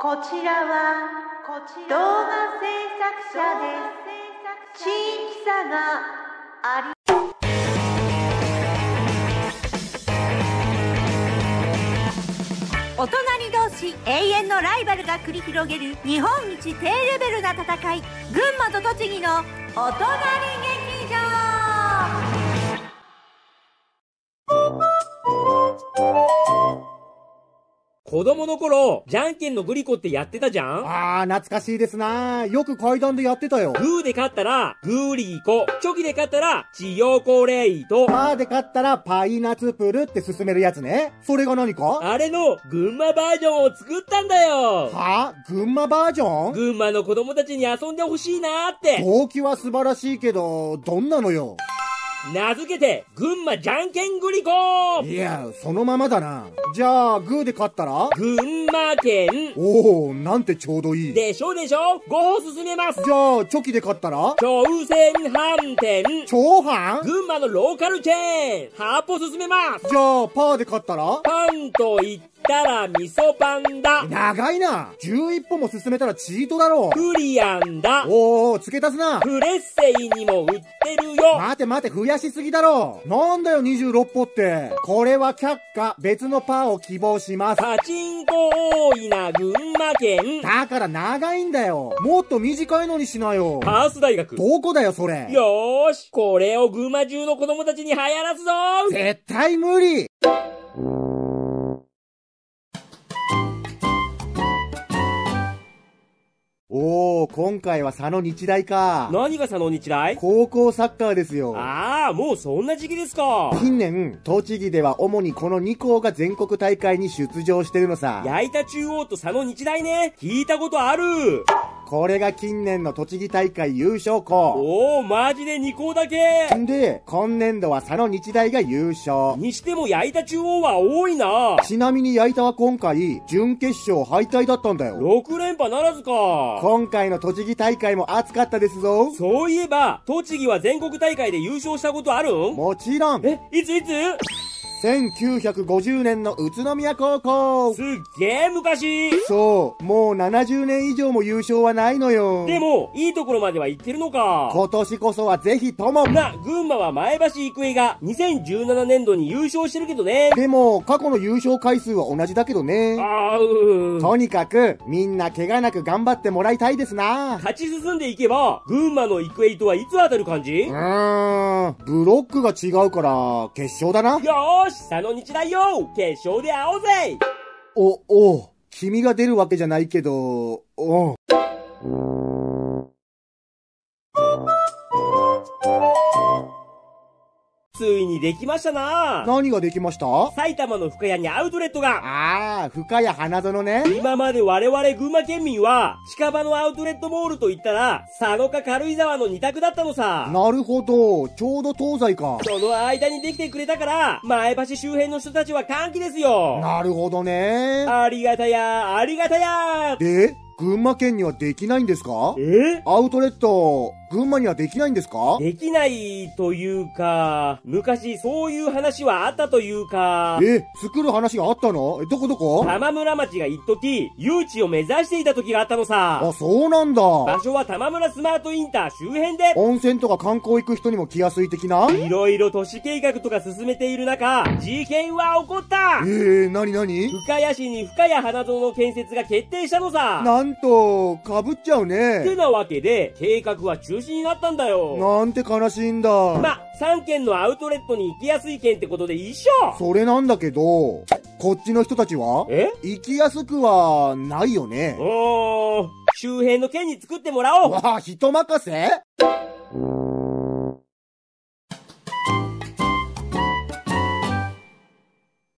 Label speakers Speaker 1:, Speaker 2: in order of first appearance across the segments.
Speaker 1: こちらは動画制作者です。地域差があり
Speaker 2: お隣同士永遠のライバルが繰り広げる日本一低レベルな戦い群馬と栃木のお隣劇場
Speaker 3: 子供の頃、じゃんけんのグリコってやってたじゃん？
Speaker 4: あー、懐かしいですなよく階段でやってたよ。
Speaker 3: グーで勝ったら、グーリーコ。チョキで勝ったら、チヨコレイト。
Speaker 4: パーで勝ったらパイナツプルって進めるやつね。それが何か？
Speaker 3: あれの、群馬バージョンを作ったんだよ
Speaker 4: は？群馬バージョン？
Speaker 3: 群馬の子供たちに遊んでほしいなーって。
Speaker 4: 動機は素晴らしいけど、どんなのよ？
Speaker 3: 名付けて、群馬じゃんけんグリコ
Speaker 4: いや、そのままだな。じゃあ、グーで勝ったら？
Speaker 3: 群馬県。
Speaker 4: おー、なんてちょうどいい。
Speaker 3: でしょでしょ ?5 歩進めます。
Speaker 4: じゃあ、チョキで勝ったら？
Speaker 3: 朝鮮飯店。
Speaker 4: 超飯
Speaker 3: 群馬のローカルチェーン。8歩進めます。
Speaker 4: じゃあ、パーで勝ったら？
Speaker 3: パンと言ったら味噌パンだ。
Speaker 4: 長いな !11 歩も進めたらチートだろ
Speaker 3: クリアンだ。
Speaker 4: おー、付け足すな
Speaker 3: プレッセイにも売ってるよ。
Speaker 4: 待て待て、増やしすぎだろなんだよ、26歩って。これは却下、別のパーを希望します。
Speaker 3: パチンコ多いな群馬県。
Speaker 4: だから長いんだよ。もっと短いのにしなよ。
Speaker 3: パース大学。
Speaker 4: どこだよ、それ。
Speaker 3: よーし、これを群馬中の子供たちに流行らすぞ
Speaker 4: 絶対無理おー、今回は佐野日大か。
Speaker 3: 何が佐野日大？
Speaker 4: 高校サッカーですよ。
Speaker 3: ああ、もうそんな時期ですか。
Speaker 4: 近年、栃木では主にこの2校が全国大会に出場してるのさ。
Speaker 3: 矢板中央と佐野日大ね。聞いたことある。
Speaker 4: これが近年の栃木大会優勝校。
Speaker 3: おー、マジで2校だけ。
Speaker 4: んで、今年度は佐野日大が優勝。
Speaker 3: にしても矢板中央は多いな。
Speaker 4: ちなみに矢板は今回、準決勝敗退だったんだよ。
Speaker 3: 6連覇ならずか。
Speaker 4: 今回の栃木大会も熱かったですぞ。
Speaker 3: そういえば、栃木は全国大会で優勝したことあるん？
Speaker 4: もちろん。
Speaker 3: え、いついつ？
Speaker 4: 1950年の宇都宮高校
Speaker 3: すっげえ昔
Speaker 4: そう、もう70年以上も優勝はないのよ。
Speaker 3: でも、いいところまでは行ってるのか。
Speaker 4: 今年こそはぜひとも。
Speaker 3: な、群馬は前橋育英が2017年度に優勝してるけどね。
Speaker 4: でも、過去の優勝回数は同じだけどね。
Speaker 3: あーうー
Speaker 4: とにかく、みんな怪我なく頑張ってもらいたいですな。
Speaker 3: 勝ち進んでいけば、群馬の育英とはいつ当たる感じ？
Speaker 4: うーん、ブロックが違うから、決勝だな。
Speaker 3: よーし、し佐野日大よ決勝で会おうぜ
Speaker 4: お、お、君が出るわけじゃないけど、お
Speaker 3: ついにできましたな
Speaker 4: 何ができました？
Speaker 3: 埼玉の深谷にアウトレットが
Speaker 4: あー、深谷花園ね。
Speaker 3: 今まで我々群馬県民は、近場のアウトレットモールと言ったら、佐野か軽井沢の二択だったのさ。
Speaker 4: なるほど、ちょうど東西か。
Speaker 3: その間にできてくれたから、前橋周辺の人たちは歓喜ですよ。
Speaker 4: なるほどね。
Speaker 3: ありがたや、ありがたや。
Speaker 4: で、群馬県にはできないんですか？
Speaker 3: え？
Speaker 4: アウトレット、群馬にはできないんですか？
Speaker 3: できないというか、昔そういう話はあったというか、
Speaker 4: え、作る話があったの？えどこどこ？
Speaker 3: 玉村町が一時、誘致を目指していた時があったのさ。
Speaker 4: あ、。そうなんだ。
Speaker 3: 場所は玉村スマートインター周辺で、
Speaker 4: 温泉とか観光行く人にも来やすい的な？い
Speaker 3: ろいろ都市計画とか進めている中、事件は起こった。
Speaker 4: えー、なになに？
Speaker 3: 深谷市に深谷花園の建設が決定したのさ
Speaker 4: なんと、かぶっちゃう
Speaker 3: って
Speaker 4: ね。
Speaker 3: なわけで、計画は中止になったんだよ。
Speaker 4: なんて悲しいんだ。
Speaker 3: ま、3軒のアウトレットに行きやすい県ってことで一緒
Speaker 4: それなんだけど、こっちの人たちは
Speaker 3: え？
Speaker 4: 行きやすくはないよね。
Speaker 3: おー、周辺の県に作ってもらおう
Speaker 4: わあ、人任せ？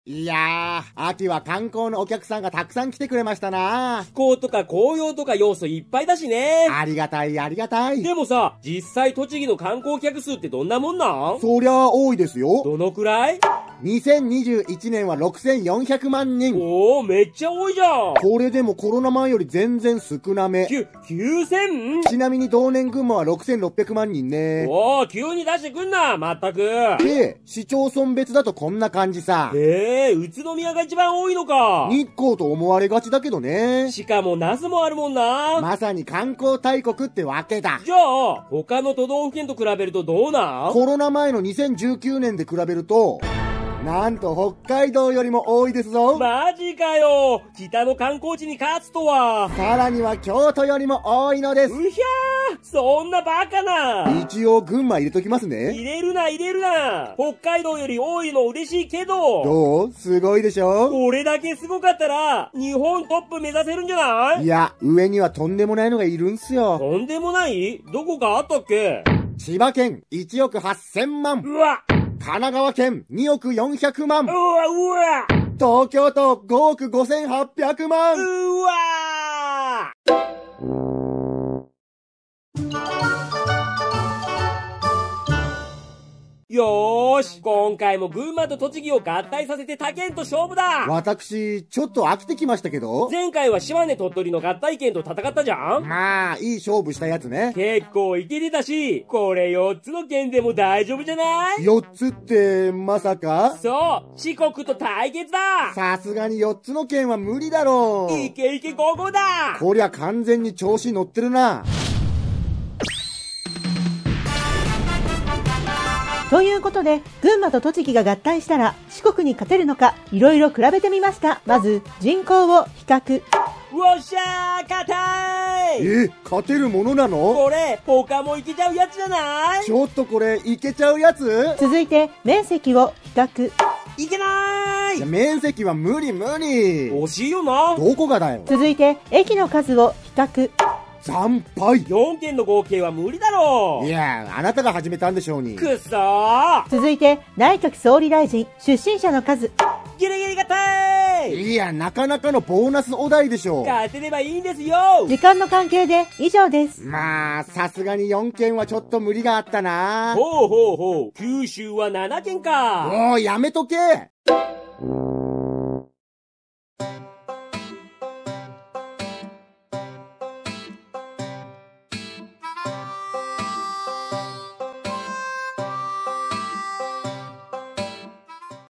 Speaker 4: いやー、秋は観光のお客さんがたくさん来てくれましたな
Speaker 3: 気候とか紅葉とか要素いっぱいだしね。
Speaker 4: ありがたい、ありがたい。
Speaker 3: でもさ、実際栃木の観光客数ってどんなもんなん？
Speaker 4: そりゃあ多いですよ。
Speaker 3: どのくらい？
Speaker 4: 2021年は6400万人。
Speaker 3: おー、めっちゃ多いじゃん
Speaker 4: これでもコロナ前より全然少なめ。
Speaker 3: きゅ、9000?
Speaker 4: ちなみに同年群馬は6600万人ね。
Speaker 3: おー、急に出してくんな、まったく。
Speaker 4: で、市町村別だとこんな感じさ。
Speaker 3: ええー、宇都宮が一番多いのか。
Speaker 4: 日光と思われがちだけどね。
Speaker 3: しかもナスもあるもんな。
Speaker 4: まさに観光大国ってわけだ。
Speaker 3: じゃあ、他の都道府県と比べるとどうなん？
Speaker 4: コロナ前の2019年で比べると、なんと北海道よりも多いですぞ。
Speaker 3: マジかよ北の観光地に勝つとは。
Speaker 4: さらには京都よりも多いのです。
Speaker 3: うひゃーそんなバカな
Speaker 4: 一応群馬入れときます
Speaker 3: 入
Speaker 4: ね。
Speaker 3: れるな入れるな北海道より多いの嬉しいけど
Speaker 4: どう？すごいでしょ
Speaker 3: これだけすごかったら、日本トップ目指せるんじゃない？
Speaker 4: いや、上にはとんでもないのがいるんすよ。
Speaker 3: とんでもない？どこかあったっけ？
Speaker 4: 千葉県1億8000万。
Speaker 3: うわ
Speaker 4: 神奈川県2億400万
Speaker 3: う。わうわ
Speaker 4: 東京都5億5800万。
Speaker 3: うわーし今回も群馬と栃木を合体させて他県と勝負だ
Speaker 4: 私、ちょっと飽きてきましたけど。
Speaker 3: 前回は島根鳥取の合体県と戦ったじゃん
Speaker 4: まあ、いい勝負したやつね。
Speaker 3: 結構いけてたし、これ4つの県でも大丈夫じゃない
Speaker 4: ？4つって、まさか？
Speaker 3: そう四国と対決だ
Speaker 4: さすがに4つの県は無理だろう。
Speaker 3: いけいけここだ
Speaker 4: こりゃ完全に調子乗ってるな。
Speaker 2: ということで、群馬と栃木が合体したら四国に勝てるのか、いろいろ比べてみました。まず、人口を比較。
Speaker 3: よっしゃー硬い
Speaker 4: え、勝てるものなの？
Speaker 3: これ、他もいけちゃうやつじゃない？
Speaker 4: ちょっとこれ、いけちゃうやつ？
Speaker 2: 続いて、面積を比較。
Speaker 3: いけない
Speaker 4: や、面積は無理無理。
Speaker 3: 惜しいよな
Speaker 4: どこがだよ？
Speaker 2: 続いて、駅の数を比較。
Speaker 4: 惨敗。
Speaker 3: 4件の合計は無理だろ
Speaker 4: いや、あなたが始めたんでしょうに。
Speaker 3: くっそー
Speaker 2: 続いて、内閣総理大臣、出身者の数。
Speaker 3: ギリギリ硬い
Speaker 4: いや、なかなかのボーナスお題でしょ
Speaker 3: 勝てればいいんですよ
Speaker 2: 時間の関係で以上です。
Speaker 4: まあ、さすがに4件はちょっと無理があったな。
Speaker 3: ほうほうほう、九州は7件か
Speaker 4: もうやめとけ